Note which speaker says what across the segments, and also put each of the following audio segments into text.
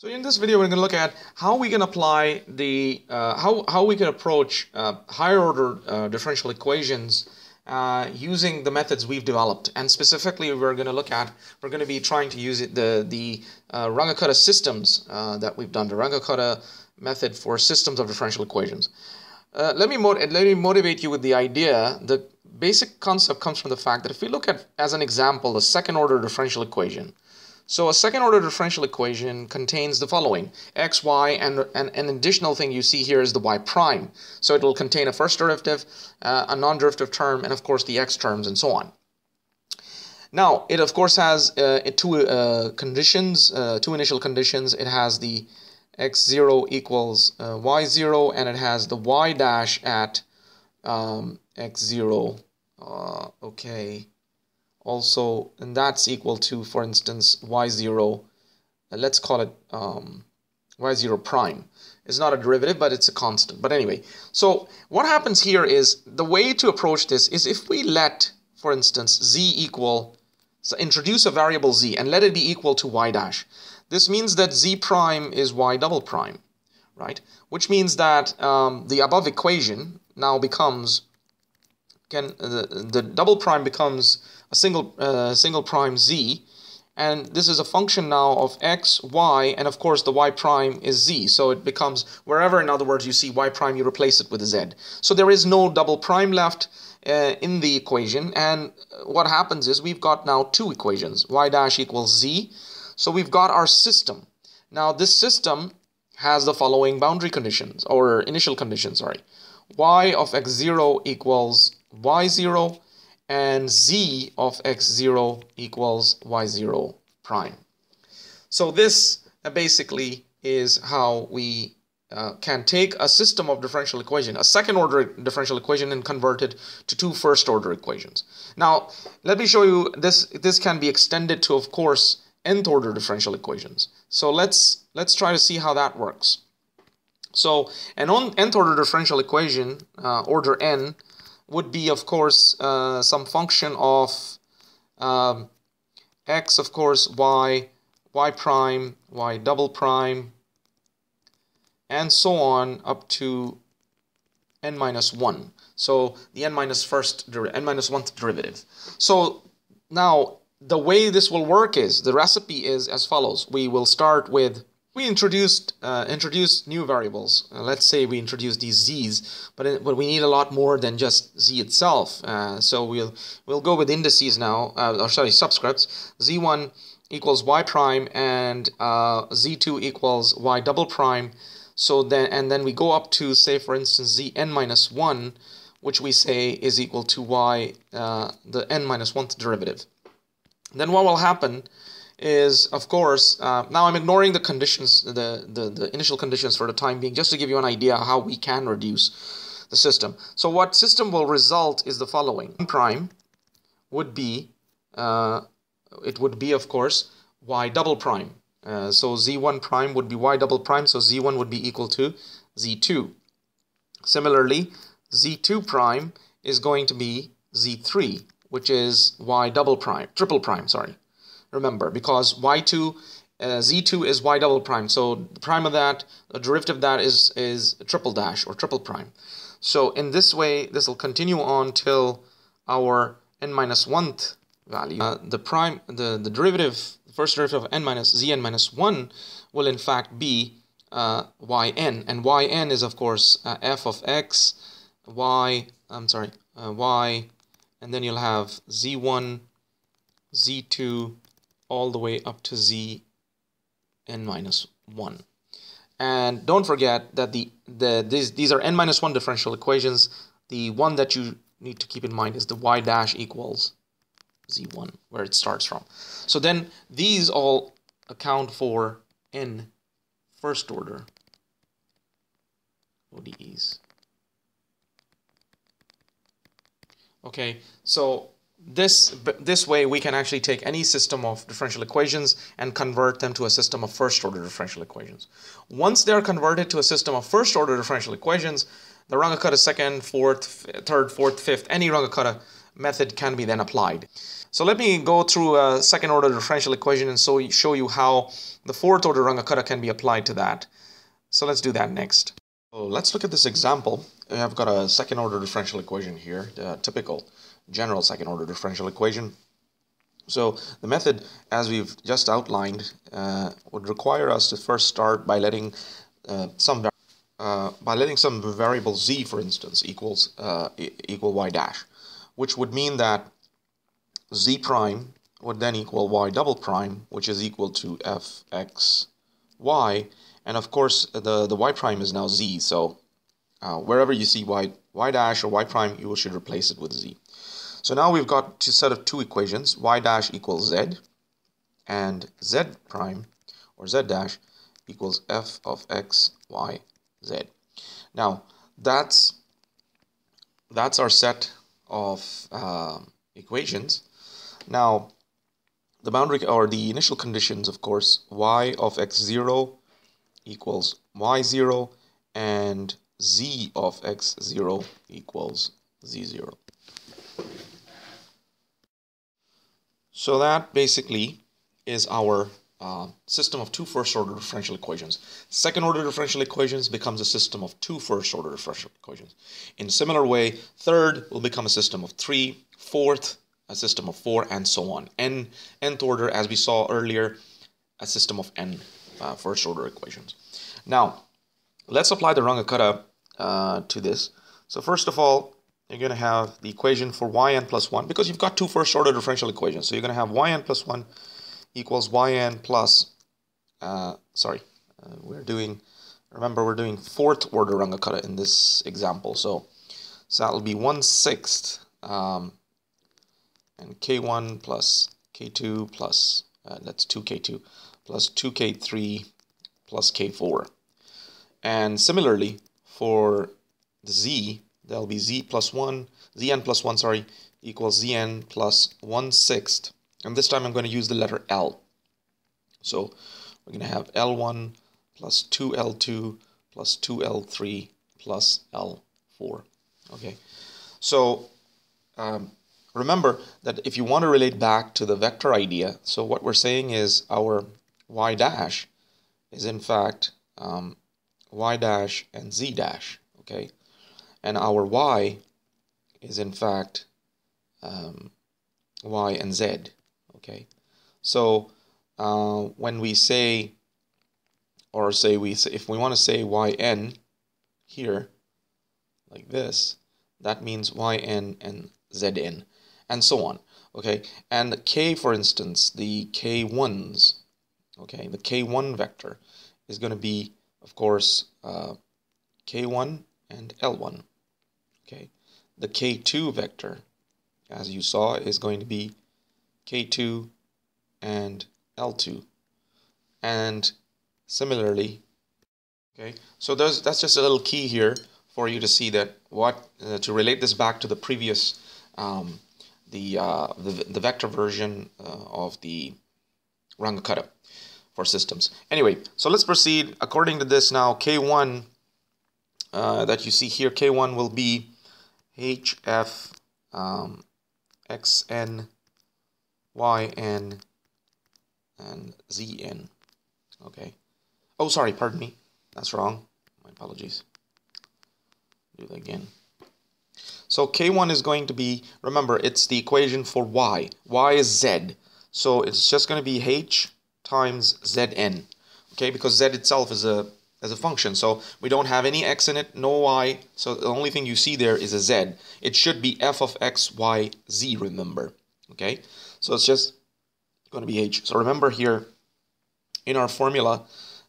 Speaker 1: So in this video, we're going to look at how we can apply the, uh, how, how we can approach uh, higher order uh, differential equations uh, using the methods we've developed. And specifically, we're going to look at, we're going to be trying to use it, the, the uh, Runge-Kutta systems uh, that we've done, the Runge-Kutta method for systems of differential equations. let, me let me motivate you with the idea, the basic concept comes from the fact that if we look at, as an example, the second order differential equation, so a second order differential equation contains the following, x, y, and, and an additional thing you see here is the y prime. So it will contain a first derivative, uh, a non-derivative term, and of course the x terms and so on. Now, it of course has uh, two uh, conditions, uh, two initial conditions. It has the x0 equals uh, y0, and it has the y dash at um, x0. Uh, okay, also and that's equal to for instance y0 uh, let's call it um, y0 prime. It's not a derivative but it's a constant. But anyway so what happens here is the way to approach this is if we let for instance z equal so introduce a variable z and let it be equal to y dash. This means that z prime is y double prime right? Which means that um, the above equation now becomes can the, the double prime becomes a single uh, single prime z and this is a function now of x, y, and of course the y prime is z. So it becomes, wherever in other words you see y prime, you replace it with a z. So there is no double prime left uh, in the equation. And what happens is we've got now two equations, y dash equals z. So we've got our system. Now this system has the following boundary conditions, or initial conditions, sorry. y of x0 equals y0 and z of x0 equals y0 prime. So this uh, basically is how we uh, can take a system of differential equation, a second order differential equation and convert it to two first order equations. Now, let me show you this, this can be extended to, of course, nth order differential equations. So let's, let's try to see how that works. So an nth order differential equation, uh, order n, would be, of course, uh, some function of um, x, of course, y, y prime, y double prime, and so on up to n minus 1. So the n minus first, n minus 1th derivative. So now the way this will work is, the recipe is as follows. We will start with we introduced uh, introduced new variables. Uh, let's say we introduce these z's, but it, but we need a lot more than just z itself. Uh, so we'll we'll go with indices now, uh, or sorry, subscripts. z1 equals y prime and uh, z2 equals y double prime. So then and then we go up to say for instance zn minus one, which we say is equal to y uh, the n minus one derivative. Then what will happen? Is, of course, uh, now I'm ignoring the conditions, the, the, the initial conditions for the time being, just to give you an idea how we can reduce the system. So what system will result is the following. Prime would be, uh, it would be, of course, y double prime. Uh, so z1 prime would be y double prime, so z1 would be equal to z2. Similarly, z2 prime is going to be z3, which is y double prime, triple prime, sorry remember, because y2, uh, z2 is y double prime. So the prime of that, the derivative of that is, is triple dash or triple prime. So in this way, this will continue on till our n minus 1th value. Uh, the prime, the, the derivative, the first derivative of n minus zn minus 1 will in fact be uh, yn. And yn is of course uh, f of x, y, I'm sorry, uh, y, and then you'll have z1, z2, all the way up to z n minus 1. And don't forget that the, the these, these are n minus 1 differential equations. The one that you need to keep in mind is the y dash equals z1, where it starts from. So then these all account for n first order ODEs. Okay, so this this way we can actually take any system of differential equations and convert them to a system of first order differential equations. Once they're converted to a system of first order differential equations, the Runge-Kutta second, fourth, third, fourth, fifth, any Runge-Kutta method can be then applied. So let me go through a second order differential equation and so show you how the fourth order Runge-Kutta can be applied to that. So let's do that next. So let's look at this example. I've got a second order differential equation here, the typical general second order differential equation. So the method, as we've just outlined, uh, would require us to first start by letting uh, some uh, by letting some variable z, for instance, equals uh, equal y dash, which would mean that z prime would then equal y double prime, which is equal to f x y, and of course the the y prime is now z. So uh, wherever you see y y dash or y prime, you should replace it with z. So now we've got a set of two equations, y dash equals z, and z prime, or z dash, equals f of x, y, z. Now, that's, that's our set of uh, equations. Now, the boundary, or the initial conditions, of course, y of x0 equals y0, and z of x0 equals z0. So that basically is our uh, system of two first order differential equations. Second order differential equations becomes a system of two first order differential equations. In a similar way, third will become a system of three, fourth a system of four, and so on. N, nth order, as we saw earlier, a system of n uh, first order equations. Now, let's apply the Runge-Kutta uh, to this. So first of all, you're going to have the equation for yn plus 1 because you've got two first order differential equations. So you're going to have yn plus 1 equals yn plus, uh, sorry, uh, we're doing, remember we're doing fourth order Runge-Kutta in this example. So, so that'll be 1 sixth um, and k1 plus k2 plus, uh, that's 2k2 plus 2k3 plus k4. And similarly for the z, there'll be z plus 1, zn plus 1, sorry, equals zn plus 1 sixth. And this time I'm going to use the letter L. So we're going to have L1 plus 2L2 plus 2L3 plus L4. Okay, so um, remember that if you want to relate back to the vector idea, so what we're saying is our y dash is in fact um, y dash and z dash, okay? and our y is in fact um, y and z okay? So uh, when we say or say we say, if we want to say yn here like this that means yn and zn and so on okay? And k for instance the k1s okay? The k1 vector is going to be of course uh, k1 and l1 Okay, the k2 vector, as you saw, is going to be k2 and L2. And similarly, okay, so there's, that's just a little key here for you to see that what, uh, to relate this back to the previous, um, the, uh, the, the vector version uh, of the Runge-Kutta systems. Anyway, so let's proceed. According to this now, K1 uh, that you see here, K1 will be hf um, xn yn and zn okay. Oh sorry pardon me. That's wrong. My apologies. Do that again. So k1 is going to be remember it's the equation for y. Y is z. So it's just going to be h times zn okay because z itself is a as a function. So we don't have any x in it, no y. So the only thing you see there is a z. It should be f of x, y, z, remember. Okay, so it's just going to be h. So remember here in our formula,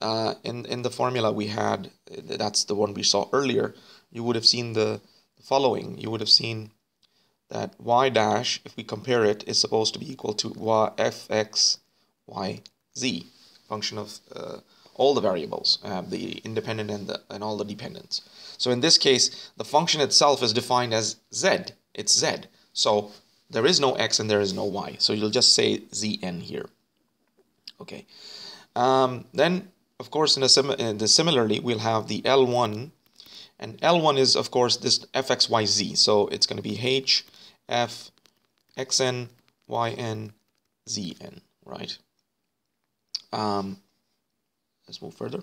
Speaker 1: uh, in, in the formula we had, that's the one we saw earlier, you would have seen the following. You would have seen that y dash, if we compare it, is supposed to be equal to y, f, x, y, z, function of uh, all the variables, uh, the independent and, the, and all the dependents. So in this case, the function itself is defined as z. It's z. So there is no x and there is no y. So you'll just say zn here. Okay. Um, then, of course, in, a sim in the similarly, we'll have the L1. And L1 is, of course, this fxyz. So it's going to be h, f, xn, yn, zn, right? Um, let's move further.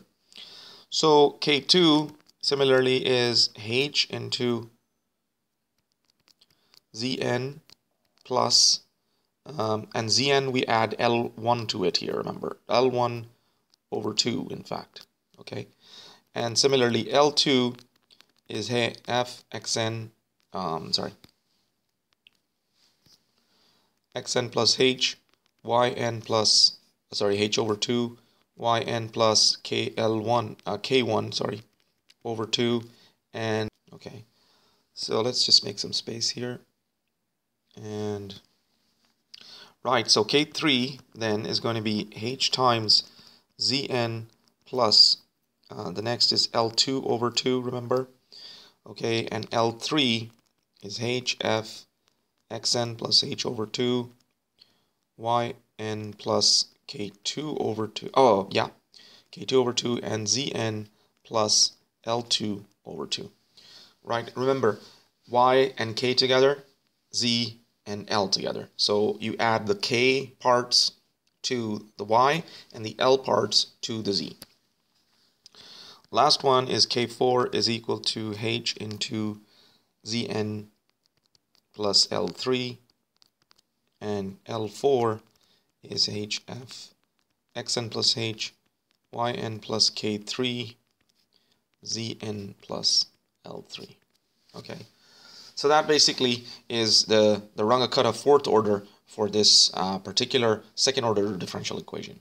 Speaker 1: So K2 similarly is h into zn plus, um, and zn we add L1 to it here, remember, L1 over 2 in fact, okay? And similarly L2 is hey, f xn, um, sorry, xn plus h, yn plus, sorry, h over 2, yn plus kl1, uh, k1, sorry, over 2, and, okay, so let's just make some space here, and, right, so k3 then is going to be h times zn plus, uh, the next is l2 over 2, remember, okay, and l3 is hf xn plus h over 2 yn plus k2 over 2 oh yeah. K2 over 2 and zn plus l2 over 2 right remember y and k together z and l together. So you add the k parts to the y and the l parts to the z. Last one is k4 is equal to h into zn plus L3 and L4 is HF xn plus h yn plus k3 zn plus L3 okay. So that basically is the the Runge-Kutta fourth order for this uh, particular second order differential equation